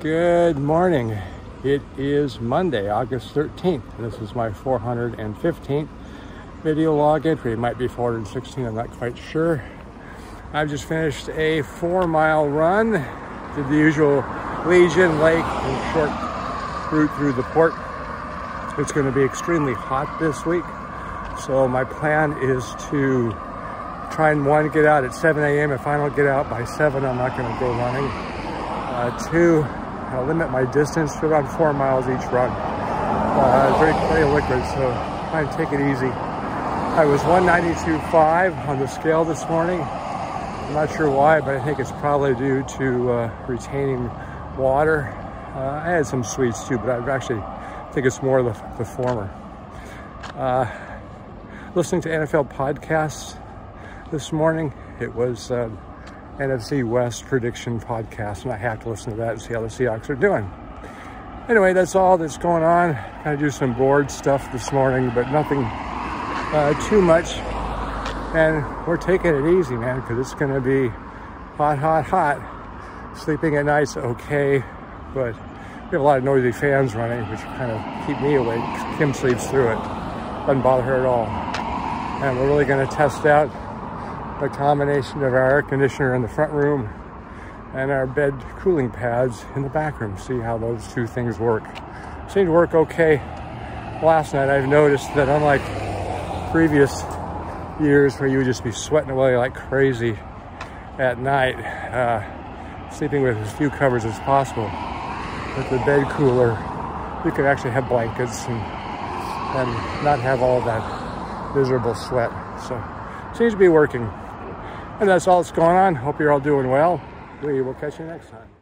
Good morning. It is Monday, August 13th. This is my 415th video log entry. It might be 416, I'm not quite sure. I've just finished a four mile run. Did the usual Legion Lake and short route through the port. It's going to be extremely hot this week. So my plan is to try and one, get out at 7 a.m. If I don't get out by 7, I'm not going to go running. Uh, two, I'll limit my distance to around four miles each run. Uh, very, very liquid, so and take it easy. I was 192.5 on the scale this morning. I'm not sure why, but I think it's probably due to uh, retaining water. Uh, I had some sweets too, but I actually think it's more the, the former. Uh, listening to NFL podcasts this morning. It was uh, NFC West prediction podcast, and I have to listen to that and see how the Seahawks are doing. Anyway, that's all that's going on. Kind of do some board stuff this morning, but nothing uh, too much. And we're taking it easy, man, because it's going to be hot, hot, hot. Sleeping at night's okay, but we have a lot of noisy fans running, which kind of keep me awake. Kim sleeps through it. Doesn't bother her at all. And we're really going to test out a combination of our air conditioner in the front room and our bed cooling pads in the back room. See how those two things work. Seem to work okay. Last night I've noticed that unlike previous years where you would just be sweating away like crazy at night, uh, sleeping with as few covers as possible. With the bed cooler, you can actually have blankets and, and not have all that miserable sweat. So seems to be working. And that's all that's going on. Hope you're all doing well. We will catch you next time.